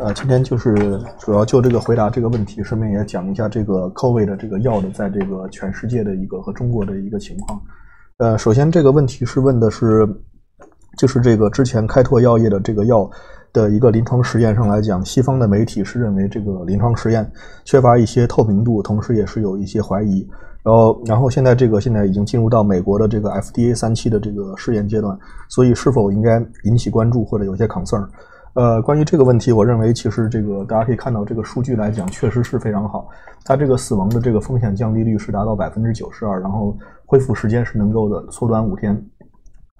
呃，今天就是主要就这个回答这个问题，顺便也讲一下这个 COVID 的这个药的在这个全世界的一个和中国的一个情况。呃，首先这个问题是问的是，就是这个之前开拓药业的这个药的一个临床实验上来讲，西方的媒体是认为这个临床实验缺乏一些透明度，同时也是有一些怀疑。然后，然后现在这个现在已经进入到美国的这个 FDA 三期的这个试验阶段，所以是否应该引起关注或者有些 concern？呃，关于这个问题，我认为其实这个大家可以看到，这个数据来讲确实是非常好。它这个死亡的这个风险降低率是达到百分之九十二，然后恢复时间是能够的缩短五天。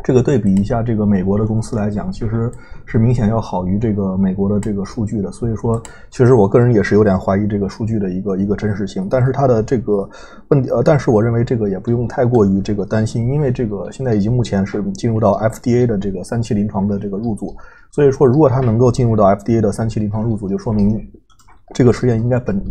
这个对比一下，这个美国的公司来讲，其实是明显要好于这个美国的这个数据的。所以说，其实我个人也是有点怀疑这个数据的一个一个真实性。但是它的这个问题，呃，但是我认为这个也不用太过于这个担心，因为这个现在已经目前是进入到 FDA 的这个三期临床的这个入组。所以说，如果它能够进入到 FDA 的三期临床入组，就说明这个实验应该本。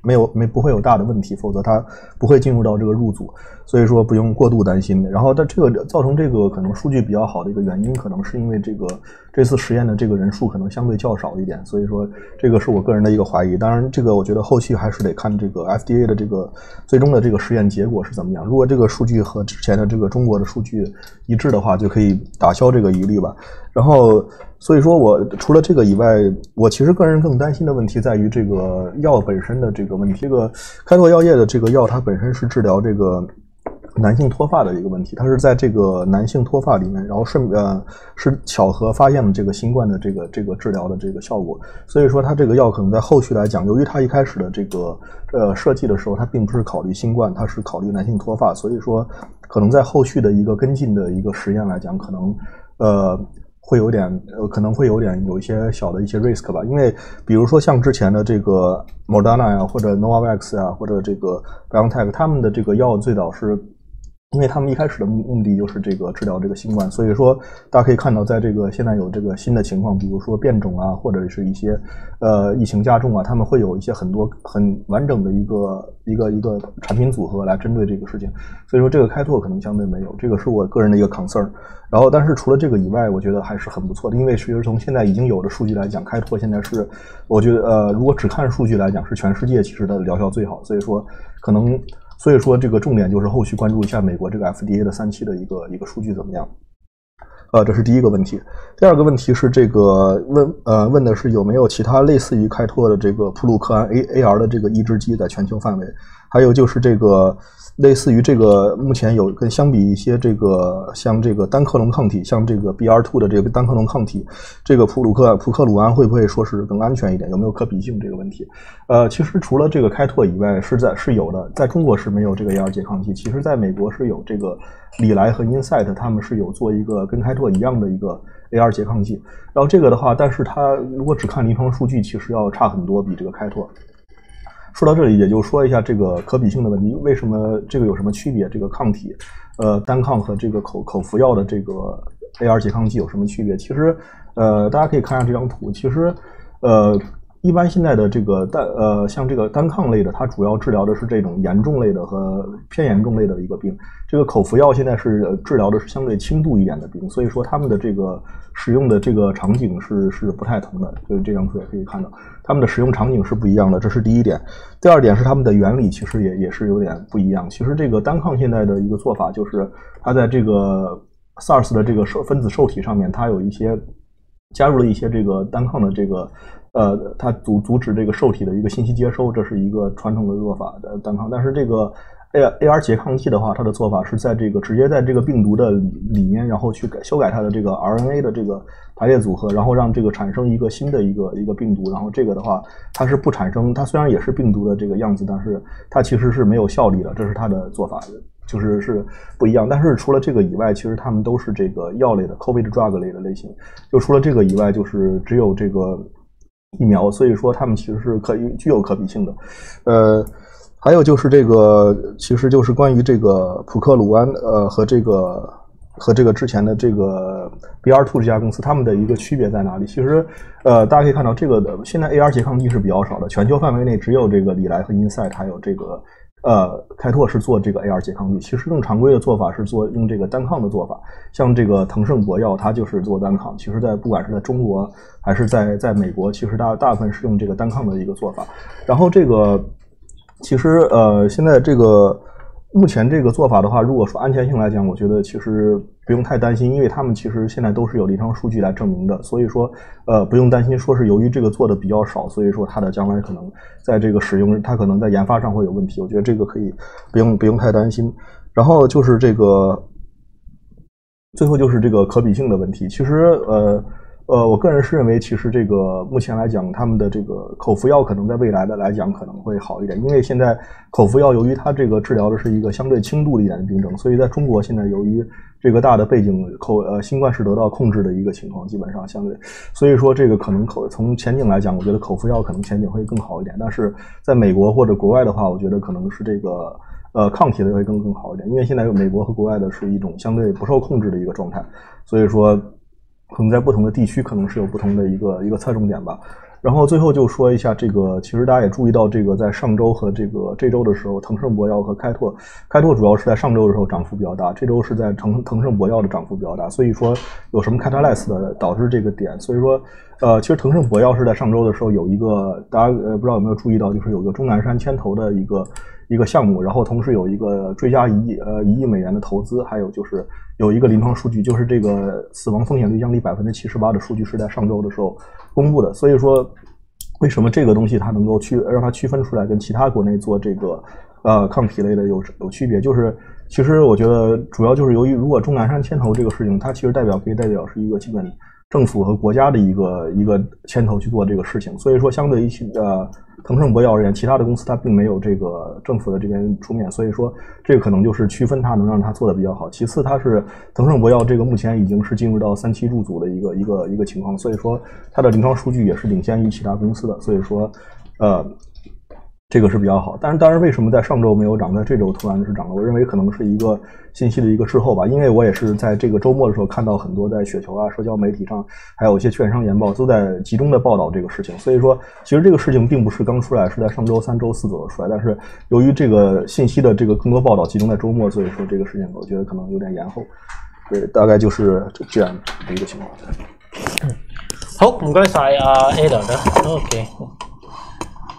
没有没不会有大的问题，否则它不会进入到这个入组，所以说不用过度担心。然后，但这个造成这个可能数据比较好的一个原因，可能是因为这个这次实验的这个人数可能相对较少一点，所以说，这个是我个人的一个怀疑。当然，这个我觉得後續還是得看这个 FDA 的这个最终的这个实验结果是怎么样。如果这个数据和之前的这个中国的数据一致的话，就可以打消这个疑虑吧。然后。所以说我除了这个以外，我其实个人更担心的问题在于这个药本身的这个问题。这个开拓药业的这个药，它本身是治疗这个男性脱发的一个问题，它是在这个男性脱发里面，然后顺呃是巧合发现了这个新冠的这个这个治疗的这个效果。所以说它这个药可能在后续来讲，由于它一开始的这个呃设计的时候，它并不是考虑新冠，它是考虑男性脱发，所以说可能在后续的一个跟进的一个实验来讲，可能呃。会有点呃，可能会有点有一些小的一些 risk 吧，因为比如说像之前的这个 Moderna 呀，或者 Novavax 呀，或者这个 BioNTech，他们的这个药最早是，因为他们一开始的目目的就是这个治疗这个新冠，所以说大家可以看到，在这个现在有这个新的情况，比如说变种啊，或者是一些呃疫情加重啊，他们会有一些很多很完整的一个一个一个产品组合来针对这个事情，所以说这个开拓可能相对没有，这个是我个人的一个 concern。然后，但是除了这个以外，我觉得还是很不错的。因为其实从现在已经有的数据来讲，开拓现在是，我觉得呃，如果只看数据来讲，是全世界其实的疗效最好。所以说，可能所以说，这个重点就是后续关注一下美国这个 FDA 的三期的一个一个数据怎么样。呃，这是第一个问题。第二个问题是这个问呃问的是有没有其他类似于开拓的这个普鲁克安 A AR 的这个抑制剂在全球范围，还有就是这个，类似于这个，目前有跟相比一些这个，像这个单克隆抗体，像这个 B R two 的这个单克隆抗体，这个普鲁克普克鲁安会不会说是更安全一点？有没有可比性这个问题？呃，其实除了这个开拓以外，是在是有的，在中国是没有这个 AR 拮抗剂，其实在美国是有這個禮來和 Insight，他们是有做一个跟开拓一样的一个 AR 拮抗剂。然后这个的话，但是它如果只看临床数据，其实要差很多，比这个开拓。说到这里，也就说一下这个可比性的问题。为什么这个有什么区别？这个抗体，呃，单抗和这个口口服药的这个 AR 拮抗剂有什么区别？其实，呃，大家可以看一下这张图。其实，呃，一般现在的这个单呃，像这个单抗类的，它主要治疗的是这种严重类的和偏严重类的一个病。这个口服药现在是治疗的是相对轻度一点的病，所以说他们的这个使用的这个场景是是不太同的。就是这张图也可以看到，他们的使用场景是不一样的，这是第一点。第二点是他们的原理其实也也是有点不一样。其实这个单抗现在的一个做法就是，它在这个 SARS 的这个受分子受体上面，它有一些加入了一些这个单抗的这个。呃，它阻阻止这个受体的一个信息接收，这是一个传统的做法的单抗。但是这个 A A R 拮抗剂的话，它的做法是在这个直接在这个病毒的里里面，然后去改修改它的这个 R N A 的这个排列组合，然后让这个产生一个新的一个一个病毒。然后这个的话，它是不产生，它虽然也是病毒的这个样子，但是它其实是没有效力的，这是它的做法。就是是不一样，但是除了这个以外，其实它们都是这个药类的 COVID drug 类的类型。就除了这个以外，就是只有这个。疫苗，所以说他们其实是可以具有可比性的，呃，还有就是这个，其实就是关于这个普克鲁安，呃，和这个和这个之前的这个 BR Two 这家公司，他们的一个区别在哪里？其实，呃，大家可以看到，这个的现在 AR 拮抗剂是比较少的，全球范围内只有这个礼来和 Inside 还有这个。呃，开拓是做这个 AR 拮抗剂，其实更常规的做法是做用这个单抗的做法，像这个腾盛博药，它就是做单抗。其实，在不管是在中国还是在在美国，其实大大部分是用这个单抗的一个做法。然后这个其实呃，现在这个目前这个做法的话，如果说安全性来讲，我觉得其实不用太担心，因为他们其实现在都是有临床数据来证明的，所以说呃不用担心，说是由于这个做的比较少，所以说它的将来可能在这个使用，它可能在研发上会有问题。我觉得这个可以不用不用太担心。然后就是这个最后就是这个可比性的问题，其实呃。呃，我个人是认为，其实这个目前来讲，他们的这个口服药可能在未来的来讲可能会好一点，因为现在口服药由于它这个治疗的是一个相对轻度的一点的病症，所以在中国现在由于这个大的背景口呃新冠是得到控制的一个情况，基本上相对，所以说这个可能口从前景来讲，我觉得口服药可能前景会更好一点，但是在美国或者国外的话，我觉得可能是这个呃抗体的会更更好一点，因为现在美国和国外的是一种相对不受控制的一个状态，所以说。可能在不同的地区，可能是有不同的一个一个侧重点吧。然后最后就说一下这个，其实大家也注意到，这个在上周和这个这周的时候，腾盛博药和开拓，开拓主要是在上周的时候涨幅比较大，这周是在腾腾盛博药的涨幅比较大。所以说有什么 catalyst 的导致这个点？所以说，呃，其实腾盛博药是在上周的时候有一个，大家呃不知道有没有注意到，就是有个钟南山牵头的一个一个项目，然后同时有一个追加一亿呃一亿美元的投资，还有就是。有一个临床数据，就是这个死亡风险率降低百分之七十八的数据是在上周的时候公布的。所以说，为什么这个东西它能够区让它区分出来，跟其他国内做这个呃抗体类的有有区别？就是其实我觉得主要就是由于如果钟南山牵头这个事情，它其实代表可以代表是一个基本政府和国家的一个一个牵头去做这个事情。所以说，相对于呃。腾盛博药而言，其他的公司它并没有这个政府的这边出面，所以说这个可能就是区分它能让它做的比较好。其次，它是腾盛博药这个目前已经是进入到三期入组的一个一个一个情况，所以说它的临床数据也是领先于其他公司的，所以说呃这个是比较好。但是当然，为什么在上周没有涨，在这周突然是涨了？我认为可能是一个信息的一个滞后吧，因为我也是在这个周末的时候看到很多在雪球啊、社交媒体上，还有一些券商研报都在集中的报道这个事情。所以说，其实这个事情并不是刚出来，是在上周三、周四左右出来。但是由于这个信息的这个更多报道集中在周末，所以说这个事情我觉得可能有点延后。对，大概就是这样的一个情况。好，唔该晒阿 Ada 啦，OK。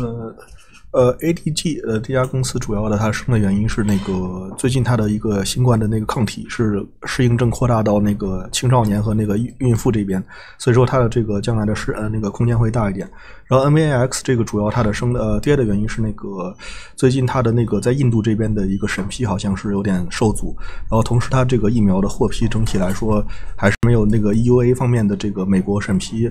呃呃，ADG 呃这家公司主要的它升的原因是那个最近它的一个新冠的那个抗体是适应症扩大到那个青少年和那个孕妇这边，所以说它的这个将来的是呃那个空间会大一点。然后 NVAX 这个主要它的升呃跌的原因是那个最近它的那个在印度这边的一个审批好像是有点受阻，然后同时它这个疫苗的获批整体来说还是没有那个 EUA 方面的这个美国审批